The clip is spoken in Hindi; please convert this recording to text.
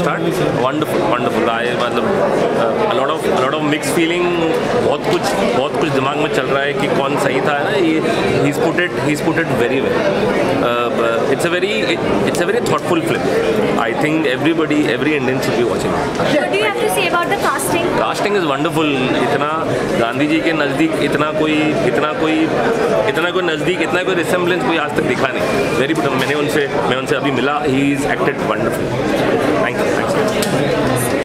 start? Wonderful, wonderful. I मतलब a lot of a lot of mixed feeling. बहुत कुछ बहुत कुछ दिमाग में चल रहा है कि कौन सही था ना ये he's put it he's put it very well. Uh, it's a very it, it's a very thoughtful film. I think everybody every Indian should be watching. it. What do you have to say about the casting? Casting is wonderful इतना गांधी जी के नज़दीक इतना कोई इतना कोई इतना कोई नज़दीक इतना कोई रिसेम्बलेंस कोई आज तक दिखा नहीं वेरी गुड मैंने उनसे मैं उनसे अभी मिला ही इज़ एक्टेड वंडरफुल